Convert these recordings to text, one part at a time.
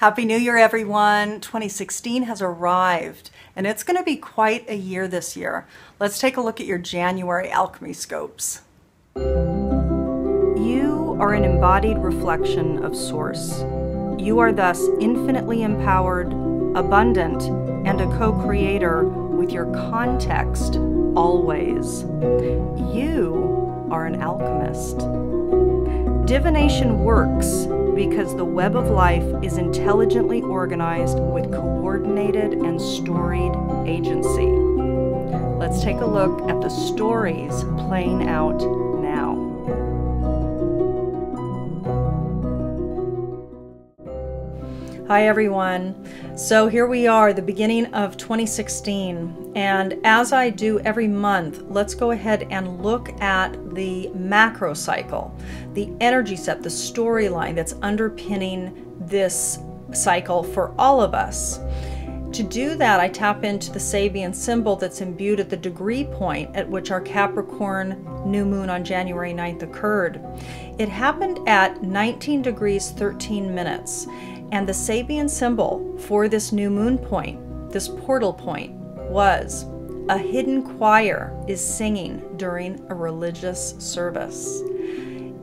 Happy New Year, everyone. 2016 has arrived, and it's going to be quite a year this year. Let's take a look at your January alchemy scopes. You are an embodied reflection of Source. You are thus infinitely empowered, abundant, and a co creator with your context always. You are an alchemist. Divination works because the web of life is intelligently organized with coordinated and storied agency. Let's take a look at the stories playing out Hi, everyone. So here we are, the beginning of 2016. And as I do every month, let's go ahead and look at the macro cycle, the energy set, the storyline that's underpinning this cycle for all of us. To do that, I tap into the Sabian symbol that's imbued at the degree point at which our Capricorn new moon on January 9th occurred. It happened at 19 degrees 13 minutes. And the Sabian symbol for this new moon point, this portal point, was a hidden choir is singing during a religious service.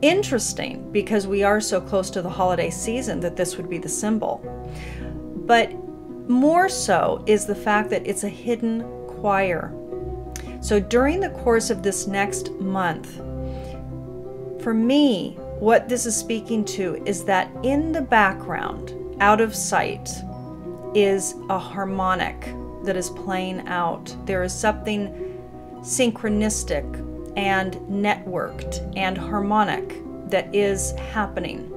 Interesting because we are so close to the holiday season that this would be the symbol. But more so is the fact that it's a hidden choir. So during the course of this next month, for me, what this is speaking to is that in the background, out of sight, is a harmonic that is playing out. There is something synchronistic and networked and harmonic that is happening.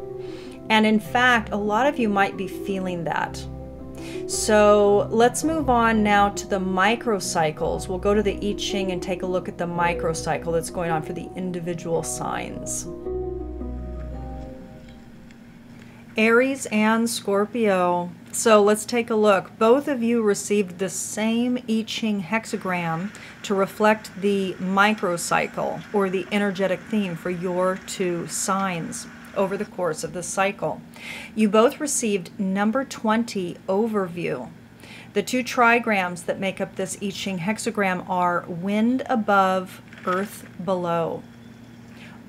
And in fact, a lot of you might be feeling that. So let's move on now to the microcycles. We'll go to the I Ching and take a look at the microcycle that's going on for the individual signs. Aries and Scorpio. So let's take a look. Both of you received the same I Ching hexagram to reflect the microcycle or the energetic theme for your two signs over the course of the cycle. You both received number 20 overview. The two trigrams that make up this I Ching hexagram are wind above, earth below.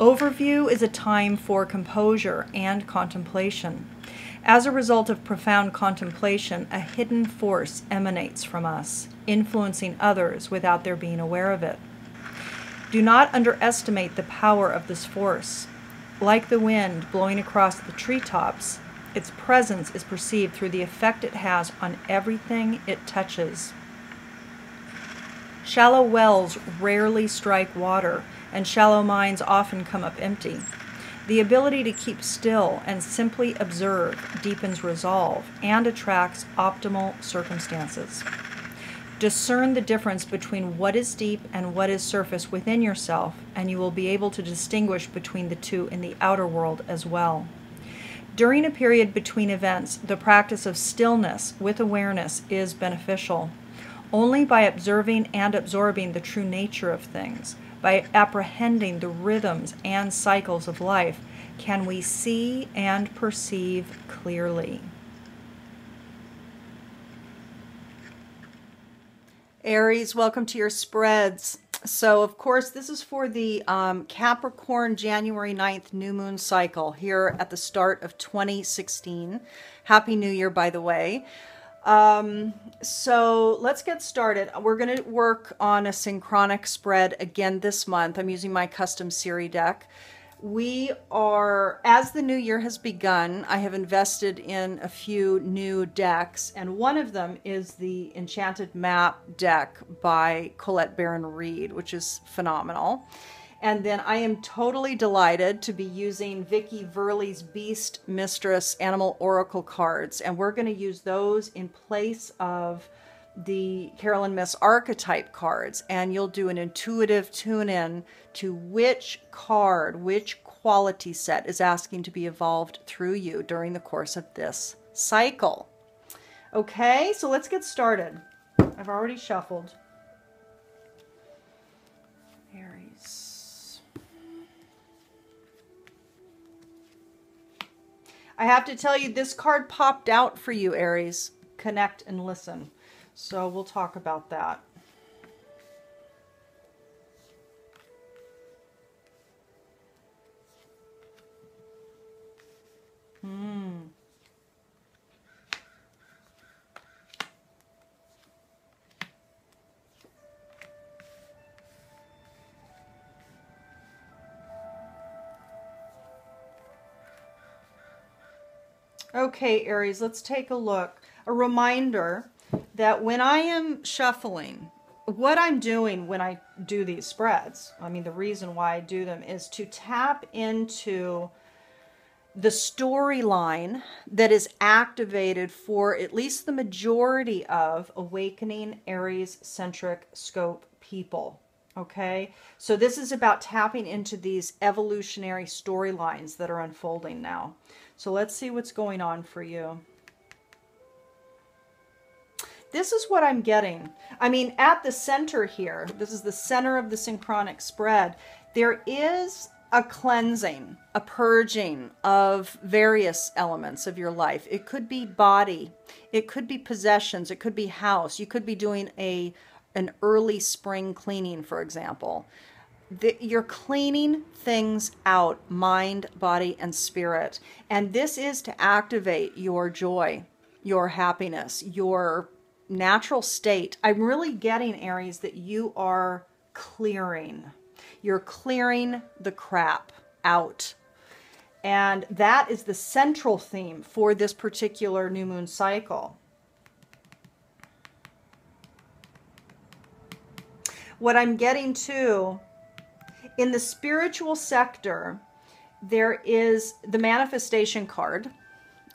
Overview is a time for composure and contemplation. As a result of profound contemplation, a hidden force emanates from us, influencing others without their being aware of it. Do not underestimate the power of this force. Like the wind blowing across the treetops, its presence is perceived through the effect it has on everything it touches. Shallow wells rarely strike water, and shallow minds often come up empty. The ability to keep still and simply observe deepens resolve and attracts optimal circumstances. Discern the difference between what is deep and what is surface within yourself, and you will be able to distinguish between the two in the outer world as well. During a period between events, the practice of stillness with awareness is beneficial. Only by observing and absorbing the true nature of things, by apprehending the rhythms and cycles of life, can we see and perceive clearly. Aries, welcome to your spreads. So, of course, this is for the um, Capricorn January 9th new moon cycle here at the start of 2016. Happy New Year, by the way. Um, so let's get started. We're going to work on a synchronic spread again this month. I'm using my custom Siri deck. We are, as the new year has begun, I have invested in a few new decks, and one of them is the Enchanted Map deck by Colette Baron Reid, which is phenomenal. And then I am totally delighted to be using Vicki Verley's Beast Mistress Animal Oracle cards. And we're going to use those in place of the Caroline Myss archetype cards. And you'll do an intuitive tune in to which card, which quality set is asking to be evolved through you during the course of this cycle. Okay, so let's get started. I've already shuffled. I have to tell you, this card popped out for you, Aries. Connect and listen. So we'll talk about that. Hmm. Okay, Aries, let's take a look. A reminder that when I am shuffling, what I'm doing when I do these spreads, I mean, the reason why I do them is to tap into the storyline that is activated for at least the majority of awakening Aries centric scope people. Okay, so this is about tapping into these evolutionary storylines that are unfolding now. So let's see what's going on for you. This is what I'm getting. I mean, at the center here, this is the center of the synchronic spread, there is a cleansing, a purging of various elements of your life. It could be body, it could be possessions, it could be house. You could be doing a an early spring cleaning, for example the, you're cleaning things out mind, body, and spirit. And this is to activate your joy, your happiness, your natural state. I'm really getting, Aries, that you are clearing. You're clearing the crap out. And that is the central theme for this particular new moon cycle. What I'm getting to in the spiritual sector, there is the manifestation card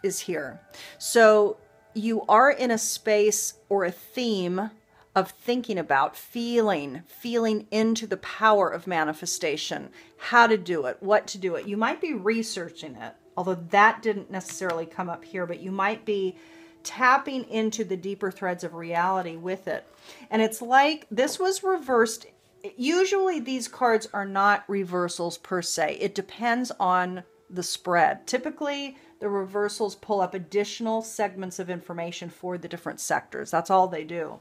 is here. So you are in a space or a theme of thinking about, feeling, feeling into the power of manifestation, how to do it, what to do it. You might be researching it, although that didn't necessarily come up here, but you might be tapping into the deeper threads of reality with it. And it's like this was reversed usually these cards are not reversals per se. It depends on the spread. Typically, the reversals pull up additional segments of information for the different sectors. That's all they do.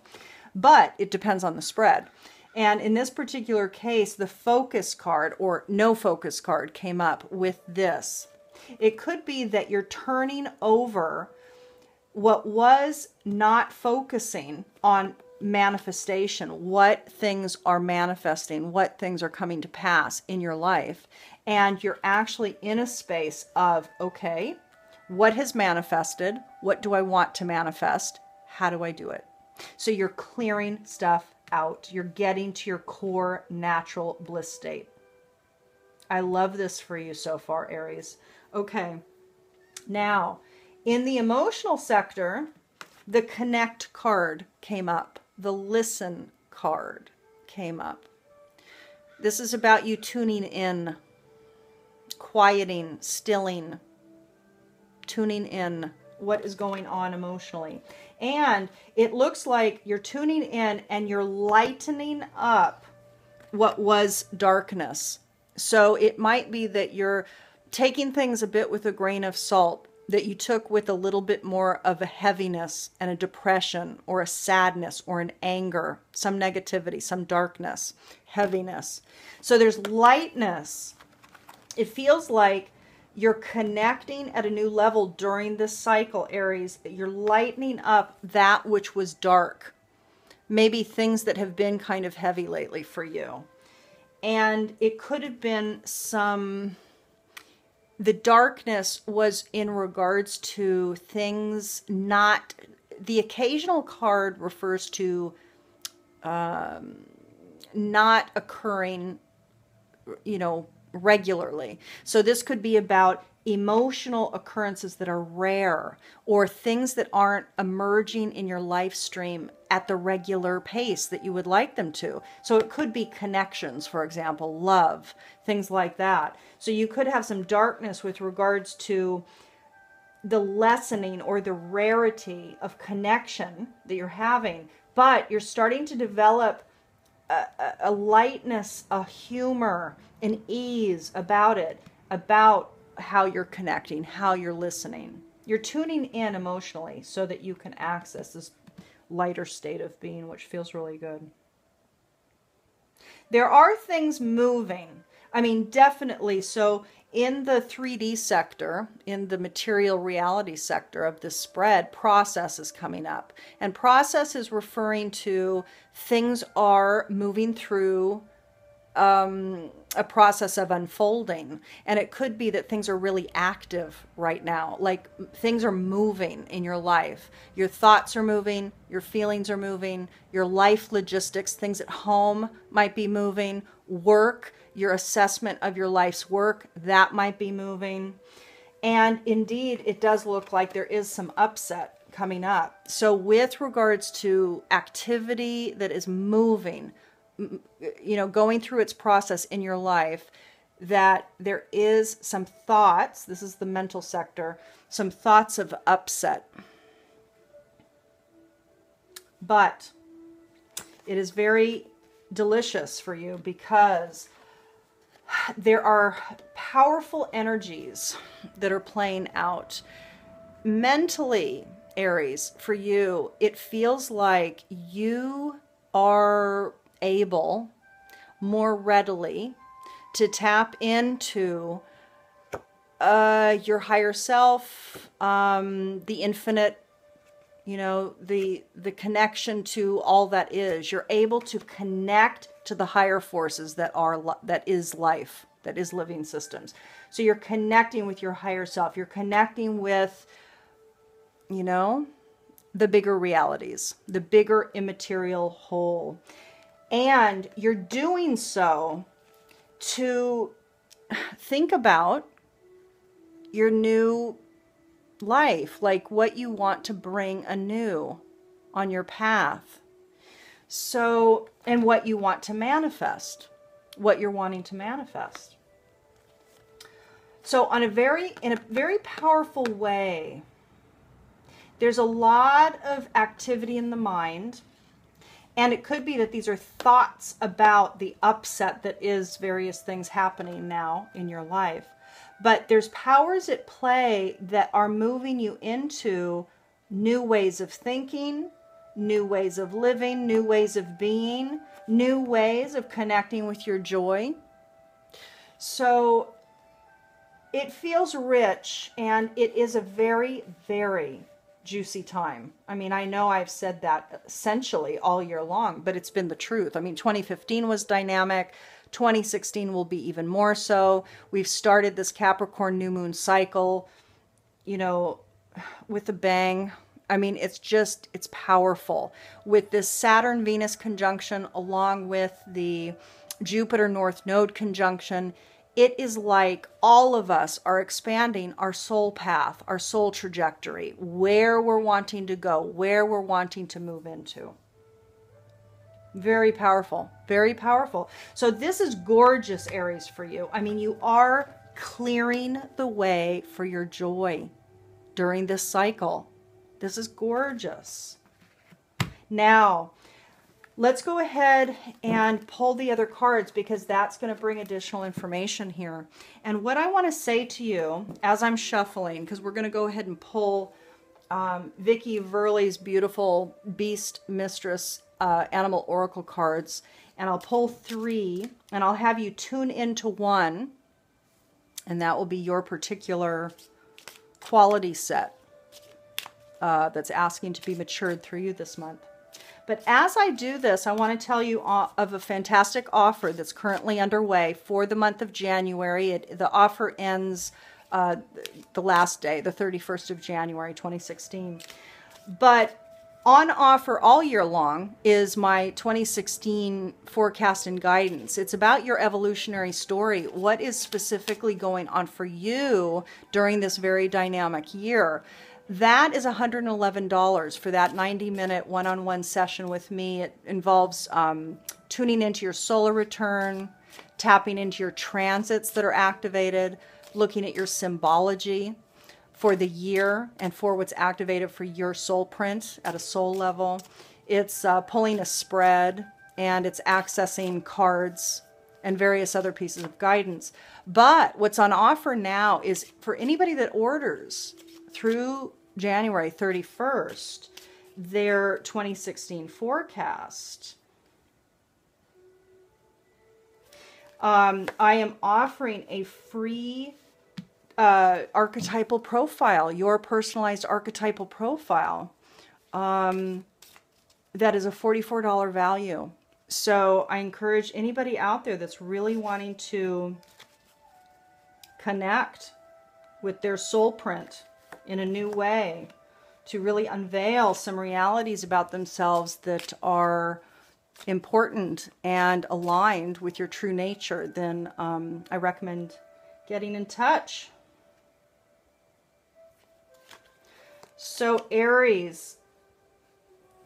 But it depends on the spread. And in this particular case, the focus card or no focus card came up with this. It could be that you're turning over what was not focusing on manifestation, what things are manifesting, what things are coming to pass in your life. And you're actually in a space of, okay, what has manifested? What do I want to manifest? How do I do it? So you're clearing stuff out. You're getting to your core natural bliss state. I love this for you so far, Aries. Okay, now in the emotional sector, the connect card came up the listen card came up. This is about you tuning in, quieting, stilling, tuning in what is going on emotionally. And it looks like you're tuning in and you're lightening up what was darkness. So it might be that you're taking things a bit with a grain of salt that you took with a little bit more of a heaviness and a depression or a sadness or an anger, some negativity, some darkness, heaviness. So there's lightness. It feels like you're connecting at a new level during this cycle, Aries. That you're lightening up that which was dark. Maybe things that have been kind of heavy lately for you. And it could have been some the darkness was in regards to things not the occasional card refers to um, not occurring you know regularly. So this could be about emotional occurrences that are rare or things that aren't emerging in your life stream at the regular pace that you would like them to. So it could be connections, for example, love, things like that. So you could have some darkness with regards to the lessening or the rarity of connection that you're having, but you're starting to develop a, a lightness, a humor, an ease about it, about how you're connecting, how you're listening. You're tuning in emotionally so that you can access this lighter state of being, which feels really good. There are things moving. I mean, definitely. So, in the 3D sector, in the material reality sector of this spread, process is coming up. And process is referring to things are moving through um, a process of unfolding. And it could be that things are really active right now, like things are moving in your life. Your thoughts are moving, your feelings are moving, your life logistics, things at home might be moving, work, your assessment of your life's work, that might be moving. And indeed, it does look like there is some upset coming up. So, with regards to activity that is moving, you know, going through its process in your life, that there is some thoughts, this is the mental sector, some thoughts of upset. But it is very delicious for you because there are powerful energies that are playing out. Mentally, Aries, for you, it feels like you are able more readily to tap into uh, your higher self, um, the infinite, you know, the the connection to all that is. You're able to connect to the higher forces that are that is life, that is living systems. So you're connecting with your higher self. You're connecting with, you know, the bigger realities, the bigger immaterial whole. And you're doing so to think about your new life, like what you want to bring anew on your path. So, and what you want to manifest, what you're wanting to manifest. So, on a very, in a very powerful way, there's a lot of activity in the mind and it could be that these are thoughts about the upset that is various things happening now in your life. But there's powers at play that are moving you into new ways of thinking, new ways of living, new ways of being, new ways of connecting with your joy. So it feels rich and it is a very, very juicy time. I mean, I know I've said that essentially all year long, but it's been the truth. I mean, 2015 was dynamic. 2016 will be even more so. We've started this Capricorn new moon cycle, you know, with a bang. I mean, it's just, it's powerful. With this Saturn Venus conjunction, along with the Jupiter North Node conjunction, it is like all of us are expanding our soul path, our soul trajectory, where we're wanting to go, where we're wanting to move into. Very powerful, very powerful. So, this is gorgeous, Aries, for you. I mean, you are clearing the way for your joy during this cycle. This is gorgeous. Now, Let's go ahead and pull the other cards because that's going to bring additional information here. And what I want to say to you as I'm shuffling, because we're going to go ahead and pull um, Vicki Verley's beautiful Beast Mistress uh, Animal Oracle cards, and I'll pull three, and I'll have you tune into one, and that will be your particular quality set uh, that's asking to be matured through you this month. But as I do this, I want to tell you of a fantastic offer that's currently underway for the month of January. It, the offer ends uh, the last day, the 31st of January 2016. But on offer all year long is my 2016 forecast and guidance. It's about your evolutionary story. What is specifically going on for you during this very dynamic year? That is $111 for that 90 minute one on one session with me. It involves um, tuning into your solar return, tapping into your transits that are activated, looking at your symbology for the year and for what's activated for your soul print at a soul level. It's uh, pulling a spread and it's accessing cards and various other pieces of guidance. But what's on offer now is for anybody that orders through January 31st, their 2016 forecast. Um, I am offering a free uh, archetypal profile, your personalized archetypal profile. Um, that is a $44 value. So I encourage anybody out there that's really wanting to connect with their soul print in a new way, to really unveil some realities about themselves that are important and aligned with your true nature, then um, I recommend getting in touch. So, Aries,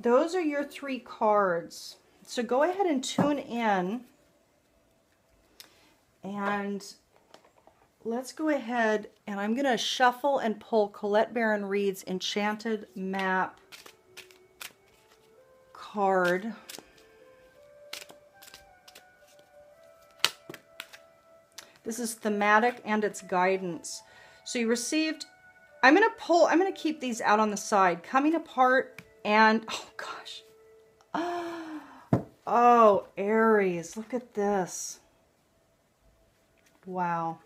those are your three cards. So, go ahead and tune in and let's go ahead and I'm going to shuffle and pull Colette Baron Reid's Enchanted Map card. This is thematic and it's guidance. So you received, I'm going to pull, I'm going to keep these out on the side, coming apart and, oh gosh. Oh, Aries, look at this. Wow.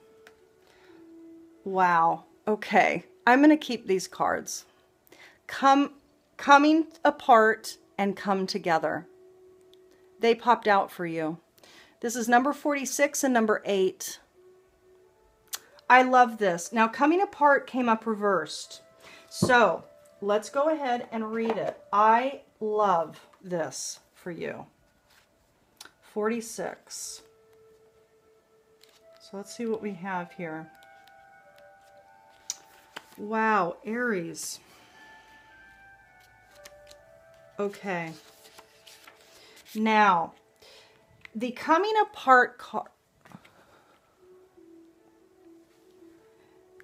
Wow. Okay. I'm going to keep these cards. Come, coming apart and come together. They popped out for you. This is number 46 and number 8. I love this. Now, coming apart came up reversed. So, let's go ahead and read it. I love this for you. 46. So let's see what we have here. Wow, Aries. Okay. Now, the coming apart card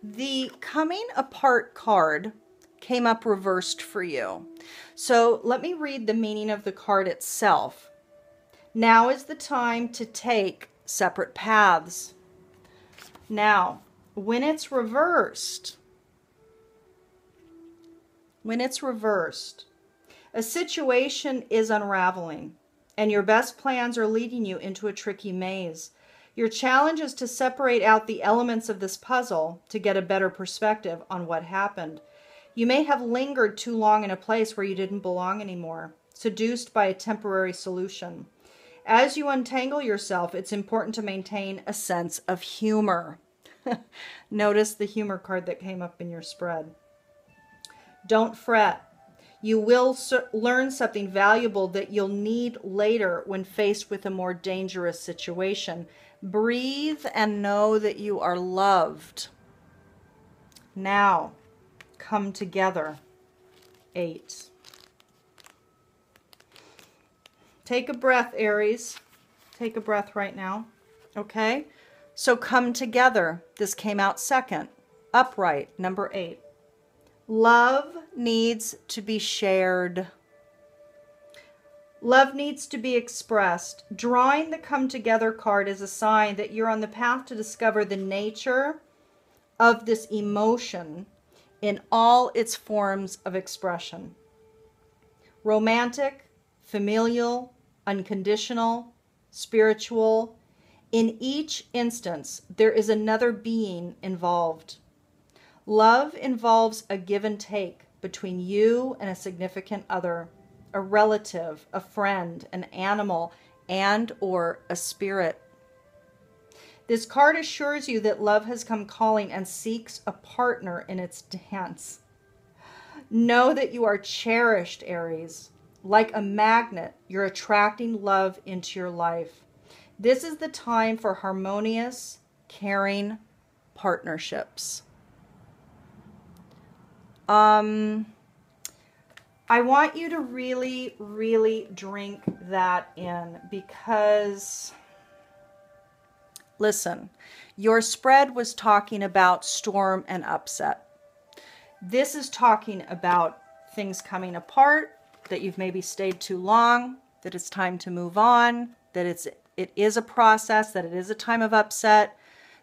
The coming apart card came up reversed for you. So let me read the meaning of the card itself. Now is the time to take separate paths. Now, when it's reversed, when it's reversed, a situation is unraveling and your best plans are leading you into a tricky maze. Your challenge is to separate out the elements of this puzzle to get a better perspective on what happened. You may have lingered too long in a place where you didn't belong anymore, seduced by a temporary solution. As you untangle yourself, it's important to maintain a sense of humor. Notice the humor card that came up in your spread. Don't fret. You will learn something valuable that you'll need later when faced with a more dangerous situation. Breathe and know that you are loved. Now, come together. Eight. Take a breath, Aries. Take a breath right now. Okay? So come together. This came out second. Upright, number eight. Love needs to be shared. Love needs to be expressed. Drawing the come together card is a sign that you're on the path to discover the nature of this emotion in all its forms of expression romantic, familial, unconditional, spiritual. In each instance, there is another being involved. Love involves a give and take between you and a significant other a relative, a friend, an animal, and or a spirit. This card assures you that love has come calling and seeks a partner in its dance. Know that you are cherished, Aries. Like a magnet, you're attracting love into your life. This is the time for harmonious, caring partnerships. Um, I want you to really, really drink that in because, listen, your spread was talking about storm and upset. This is talking about things coming apart, that you've maybe stayed too long, that it's time to move on, that it's it is a process, that it is a time of upset,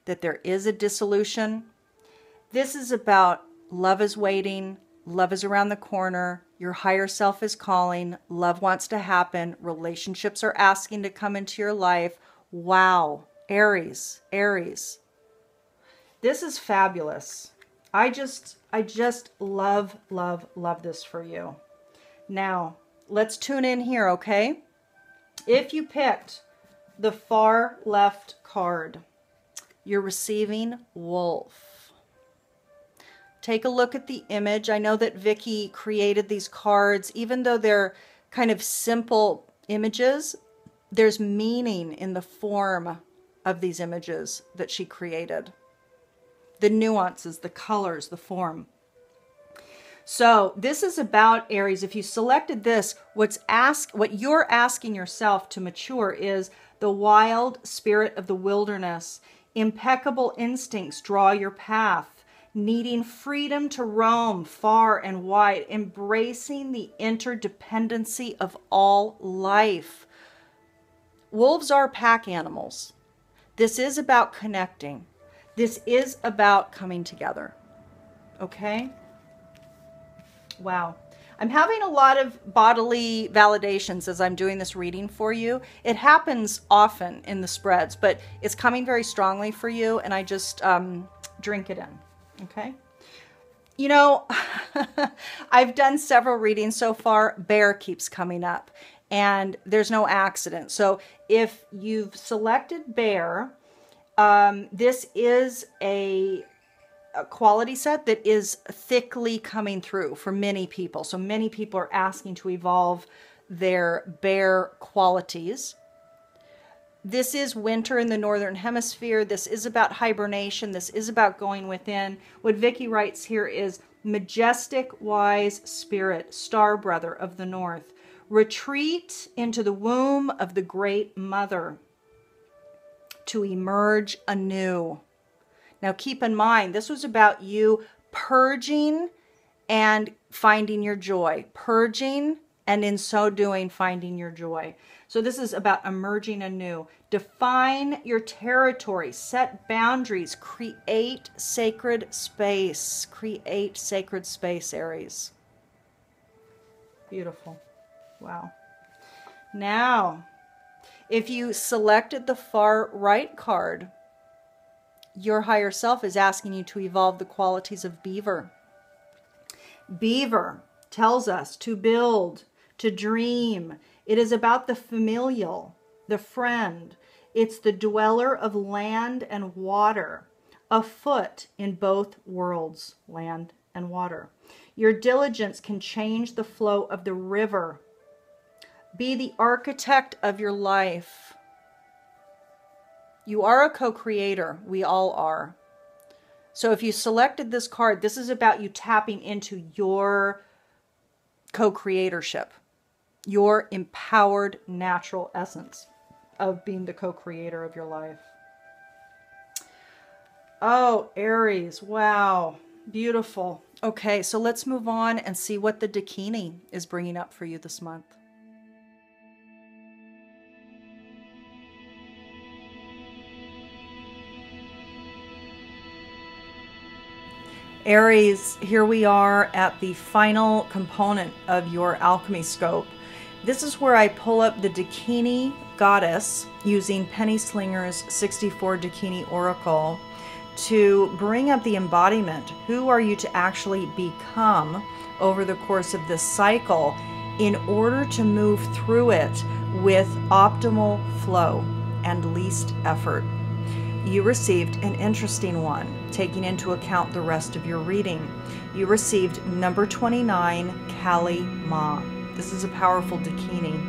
that there is a dissolution. This is about love is waiting, love is around the corner, your higher self is calling, love wants to happen, relationships are asking to come into your life. Wow, Aries, Aries. This is fabulous. I just I just love love love this for you. Now, let's tune in here, okay? If you picked the far left card, you're receiving wolf. Take a look at the image. I know that Vicki created these cards, even though they're kind of simple images, there's meaning in the form of these images that she created. The nuances, the colors, the form. So this is about Aries. If you selected this, what's ask what you're asking yourself to mature is the wild spirit of the wilderness. Impeccable instincts draw your path, needing freedom to roam far and wide, embracing the interdependency of all life. Wolves are pack animals. This is about connecting. This is about coming together. Okay? Wow. I'm having a lot of bodily validations as I'm doing this reading for you. It happens often in the spreads, but it's coming very strongly for you, and I just um, drink it in. Okay? You know, I've done several readings so far. Bear keeps coming up, and there's no accident. So if you've selected bear, um, this is a a quality set that is thickly coming through for many people. So many people are asking to evolve their bear qualities. This is winter in the northern hemisphere. This is about hibernation. This is about going within. What Vicki writes here is majestic, wise spirit, star brother of the north. Retreat into the womb of the great mother to emerge anew. Now, keep in mind, this was about you purging and finding your joy, purging and in so doing, finding your joy. So, this is about emerging anew. Define your territory, set boundaries, create sacred space. Create sacred space, Aries. Beautiful. Wow. Now, if you selected the far right card, your higher self is asking you to evolve the qualities of beaver. Beaver tells us to build, to dream. It is about the familial, the friend. It's the dweller of land and water, afoot in both worlds, land and water. Your diligence can change the flow of the river. Be the architect of your life. You are a co creator. We all are. So if you selected this card, this is about you tapping into your co creatorship, your empowered natural essence of being the co creator of your life. Oh, Aries. Wow. Beautiful. Okay, so let's move on and see what the Dakini is bringing up for you this month. Aries, here we are at the final component of your alchemy scope. This is where I pull up the Dakini goddess using Penny Slinger's 64 Dakini Oracle to bring up the embodiment. Who are you to actually become over the course of this cycle in order to move through it with optimal flow and least effort? you received an interesting one, taking into account the rest of your reading. You received number 29, Kali Ma. This is a powerful Dakini.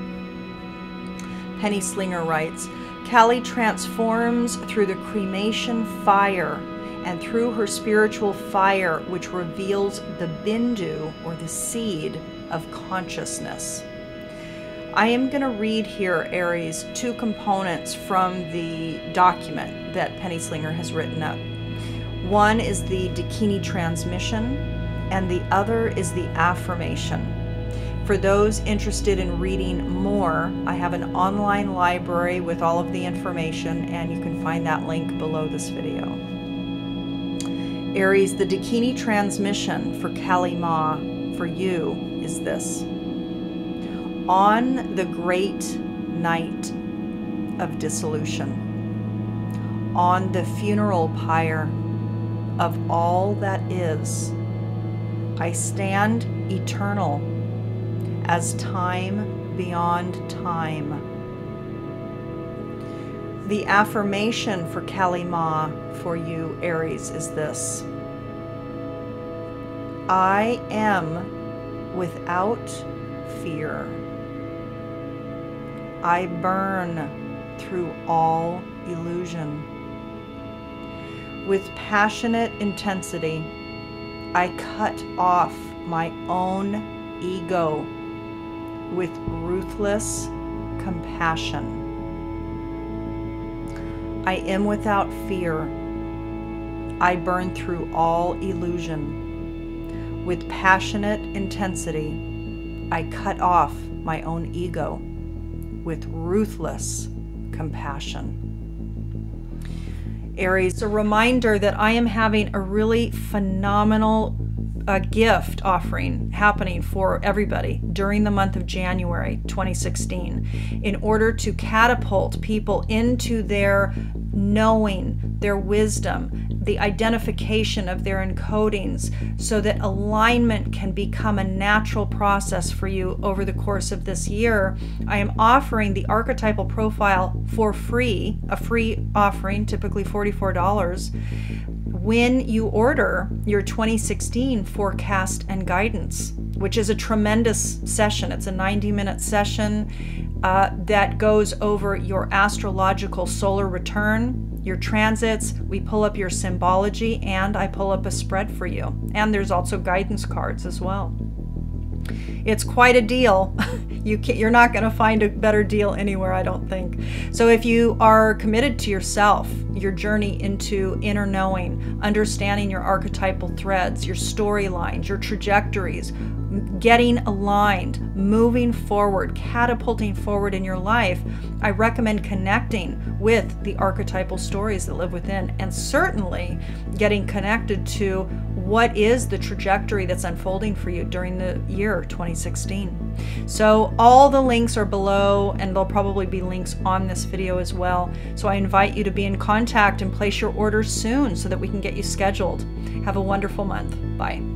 Penny Slinger writes Kali transforms through the cremation fire and through her spiritual fire, which reveals the bindu or the seed of consciousness. I am going to read here, Aries, two components from the document that Penny Slinger has written up. One is the Dakini transmission, and the other is the affirmation. For those interested in reading more, I have an online library with all of the information, and you can find that link below this video. Aries, the Dakini transmission for Kali Ma for you is this. On the great night of dissolution, on the funeral pyre of all that is, I stand eternal as time beyond time. The affirmation for Kali Ma for you, Aries, is this I am without fear. I burn through all illusion. With passionate intensity, I cut off my own ego with ruthless compassion. I am without fear. I burn through all illusion. With passionate intensity, I cut off my own ego with ruthless compassion. Aries, a reminder that I am having a really phenomenal a gift offering happening for everybody during the month of January 2016 in order to catapult people into their knowing, their wisdom, the identification of their encodings so that alignment can become a natural process for you over the course of this year. I am offering the archetypal profile for free, a free offering, typically $44 when you order your 2016 forecast and guidance, which is a tremendous session. It's a 90 minute session uh, that goes over your astrological solar return, your transits. We pull up your symbology, and I pull up a spread for you. And there's also guidance cards as well. It's quite a deal. you you're not going to find a better deal anywhere, I don't think. So if you are committed to yourself, your journey into inner knowing, understanding your archetypal threads, your storylines, your trajectories, getting aligned, moving forward, catapulting forward in your life, I recommend connecting with the archetypal stories that live within and certainly getting connected to what is the trajectory that's unfolding for you during the year 2016. So all the links are below and there'll probably be links on this video as well. So I invite you to be in contact and place your orders soon so that we can get you scheduled. Have a wonderful month. Bye.